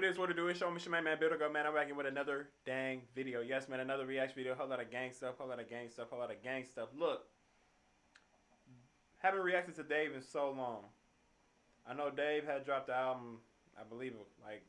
It is, what it do, it's show me man, man, Bill The Goat, man. I'm back in with another dang video. Yes, man, another reaction video. Whole lot of gang stuff, whole lot of gang stuff, a whole lot of gang stuff. Look, haven't reacted to Dave in so long. I know Dave had dropped the album, I believe, like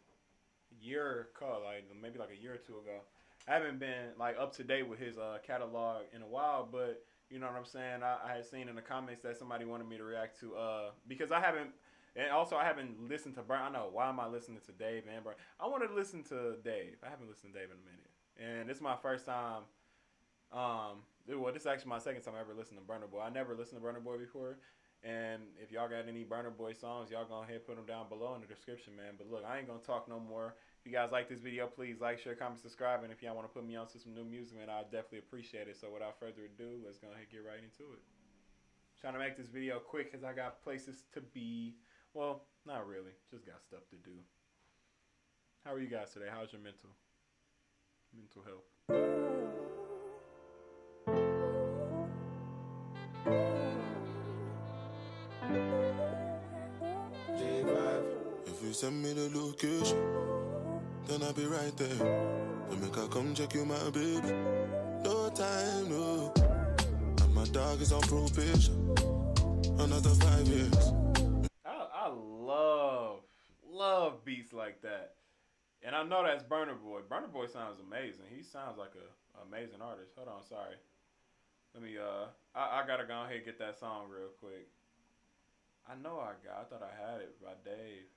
a year, like maybe like a year or two ago. I haven't been like up to date with his uh, catalog in a while, but you know what I'm saying. I, I had seen in the comments that somebody wanted me to react to uh, because I haven't and also, I haven't listened to Burna. I know why am I listening to Dave and Burna? I want to listen to Dave. I haven't listened to Dave in a minute, and it's my first time. Um, well, this is actually my second time I ever listened to Burna Boy. I never listened to Burna Boy before, and if y'all got any Burna Boy songs, y'all go ahead and put them down below in the description, man. But look, I ain't gonna talk no more. If you guys like this video, please like, share, comment, subscribe, and if y'all want to put me on to some new music, man, I definitely appreciate it. So without further ado, let's go ahead and get right into it. trying to make this video quick because I got places to be. Well, not really. Just got stuff to do. How are you guys today? How's your mental mental health? If you send me the location, then I'll be right there. Then make I come check you, my baby. No time, no. And my dog is on probation. Another five years love beats like that. And I know that's Burna Boy. Burna Boy sounds amazing. He sounds like a amazing artist. Hold on, sorry. Let me uh I, I gotta go ahead and get that song real quick. I know I got I thought I had it by Dave.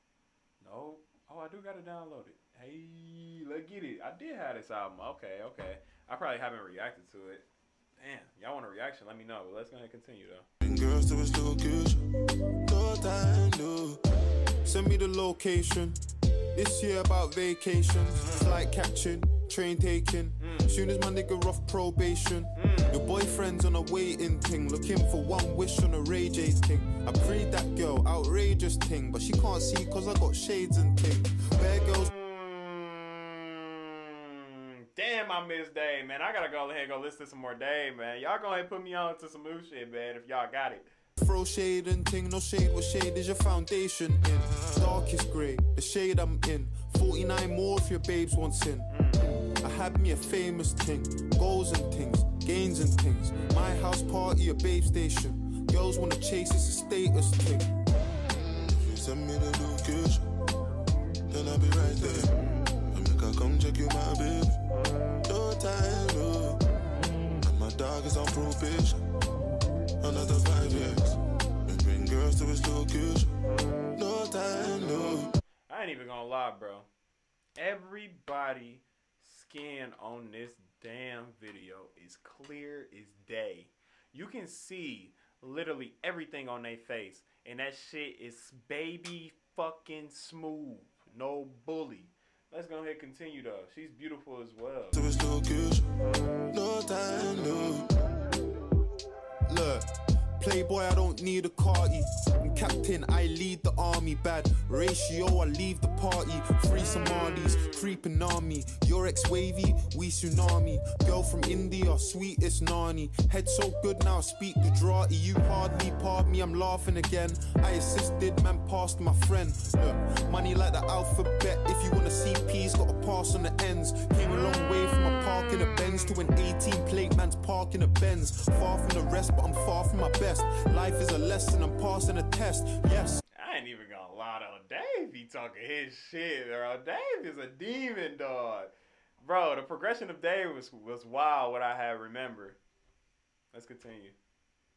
No. Oh I do gotta download it. Hey, let's get it. I did have this album. Okay, okay. I probably haven't reacted to it. Damn, y'all want a reaction? Let me know. Let's go ahead and continue though. Send me the location. This year about vacation, flight catching, train taking. Soon as my nigga off probation, your boyfriend's on a waiting thing, looking for one wish on a Ray J thing. I prayed that girl, outrageous thing, but she can't see cause I got shades and thing. Bear girls. Mm, damn, I miss Dave, man. I gotta go ahead and go listen to some more Dave, man. Y'all go ahead and put me on to some new shit, man, if y'all got it. Throw shade and ting, no shade, what shade is your foundation in? Darkest grey, the shade I'm in. 49 more if your babes want sin. I had me a famous ting, goals and things, gains and things. My house party, a babe station. Girls wanna chase, it's a status thing. If you send me the location, then I'll be right there. I make her come check you, my babe. No time, no. And my dog is on probation. Another five years. And bring girls to his location. No time, no. I ain't even gonna lie, bro. Everybody skin on this damn video is clear as day. You can see literally everything on their face. And that shit is baby fucking smooth. No bully. Let's go ahead and continue though. She's beautiful as well. Playboy, I don't need a Carti. I'm captain, I lead the army. Bad ratio, I leave the party. Free Somalis, creeping army. Your ex wavy, we tsunami. Girl from India, sweetest nani. Head so good now, speak Gujarati. You hardly pardon me, I'm laughing again. I assisted, man, past my friend. Look, money like the alphabet. If you wanna see peace, gotta pass on the ends. Came a long way from a park in a Benz to an 18 plate man's park in a Benz. Far from the rest, but I'm far from my best. Life is a lesson, I'm passing a test. Yes. I ain't even gonna lie to Dave. He talking his shit, bro. Dave is a demon dog. Bro, the progression of Dave was was wild what I have remember. Let's continue.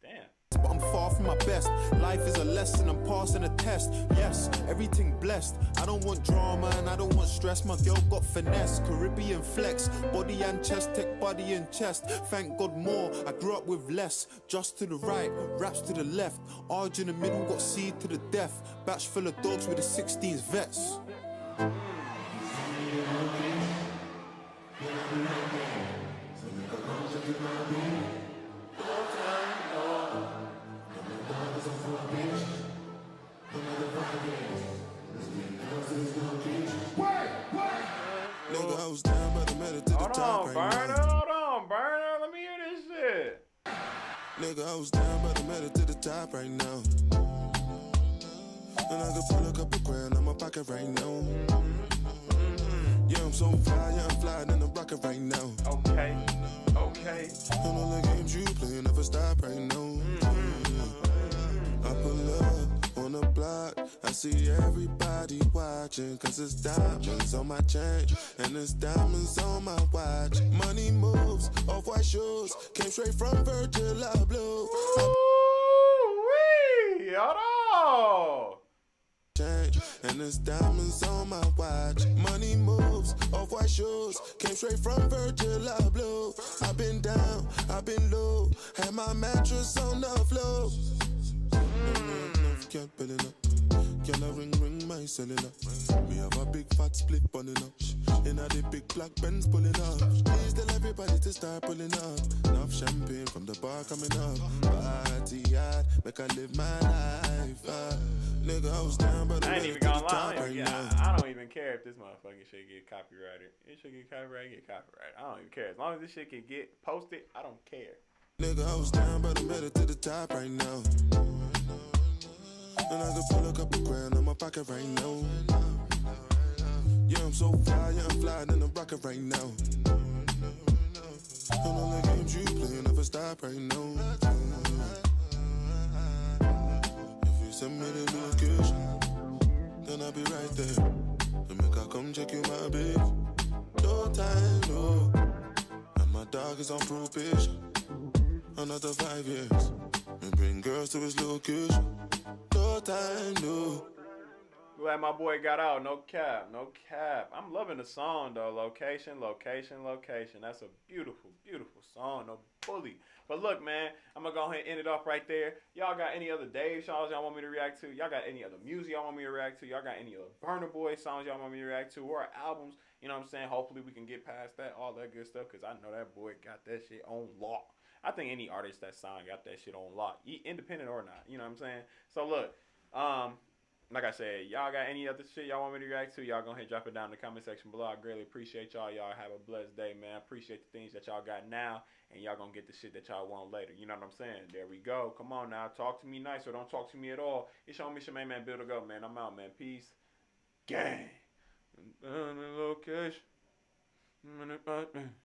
Damn but I'm far from my best. Life is a lesson, I'm passing a test. Yes, everything blessed. I don't want drama and I don't want stress. My girl got finesse, Caribbean flex, body and chest, tech body and chest. Thank God more, I grew up with less. Just to the right, raps to the left. Arj in the middle, got seed to the death. Batch full of dogs with the 16s vets. Nigga, I was down, but I made it to the top right now. And I could pull a couple grand on my pocket right now. Yeah, I'm so fly, yeah, I'm flying in the rocket right now. Okay. Okay. And all the games you play never stop right now. I pull up on the block, I see everybody watching. Cause it's diamonds on my chain, and it's diamonds on my watch. Money moves, off white shoes, came straight from Virgil Abloh. Ooh-wee. Hold and it's diamonds on my watch. Money moves, off white shoes, came straight from Virgil Abloh. I've been down, I've been low, had my mattress on the floor. Cat belling up. Can I ring ring my cellular? Me have a big fat split bunning up. In a the big black Benz pulling up. Please tell everybody to start pulling up. Enough champagne from the bar coming up. Party hard, make I live my life. Uh, nigga, I was down, but I'm ain't even gonna lie. I, right yeah. I don't even care if this motherfucking shit get copyrighted. It should get copyrighted, get copyrighted. I don't even care. As long as this shit can get posted, I don't care. Nigga, I was down, but I'm headed to the top right now. And I can pull a couple grand in my pocket right now. Yeah, I'm so fly, yeah, I'm flying in the rocket right now. And all the games you play never stop right now. If you send me the location, then I'll be right there. And make I come check you, my babe. No time, no. And my dog is on probation. Another five years. And bring girls to his location. Glad my boy got out. No cap, no cap. I'm loving the song though. Location, location, location. That's a beautiful, beautiful song. No bully. But look, man, I'm gonna go ahead and end it off right there. Y'all got any other Dave songs y'all want me to react to? Y'all got any other music y'all want me to react to? Y'all got any other Burna Boy songs y'all want me to react to? Or albums? You know what I'm saying? Hopefully we can get past that, all that good stuff, because I know that boy got that shit on lock. I think any artist that signed got that shit on lock, independent or not. You know what I'm saying? So look, um, like I said, y'all got any other shit y'all want me to react to? Y'all go ahead drop it down in the comment section below. I greatly appreciate y'all. Y'all have a blessed day, man. I appreciate the things that y'all got now, and y'all gonna get the shit that y'all want later. You know what I'm saying? There we go. Come on now, talk to me nice or don't talk to me at all. It's your mission, man, man. Bill The Goat, man. I'm out, man. Peace. Gang. Location.